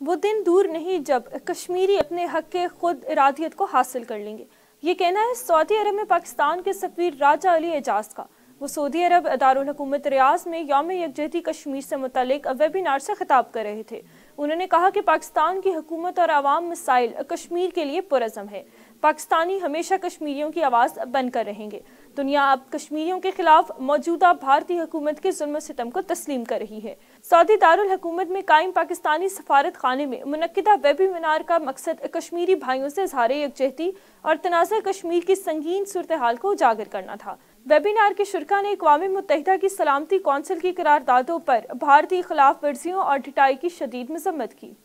वो दिन दूर नहीं जब कश्मीरी अपने हक के खुद इरादियत को हासिल कर लेंगे। ये कहना है, सऊदी अरब में पाकिस्तान के सफीर राजा अली एजाज का। वो सऊदी अरब अदारकूमत रियाज में योम यकजहती कश्मीर से मुतलिक वेबिनार से खिताब कर रहे थे। उन्होंने कहा कि पाकिस्तान की हुकूमत और आवाम मिसाइल कश्मीर के लिए पुरज़म है। पाकिस्तानी हमेशा कश्मीरियों की आवाज़ बनकर रहेंगे। दुनिया अब कश्मीरियों के खिलाफ मौजूदा भारतीय हुकूमत के जुल्म सितम को तस्लीम कर रही है। सऊदी दारुल हुकूमत में कायम पाकिस्तानी सफारत खाने में मुनदा वेबिनार का मकसद कश्मीरी भाइयों से इजहार यकजहती और तनाज़ कश्मीर की संगीन सूरत हाल को उजागर करना था। वेबिनार के शुरा ने अकवा मुतहदा की सलामती कौंसिल की करारदादों पर भारतीय खिलाफ वर्जियों और ढिटाई की शदीद मजम्मत की।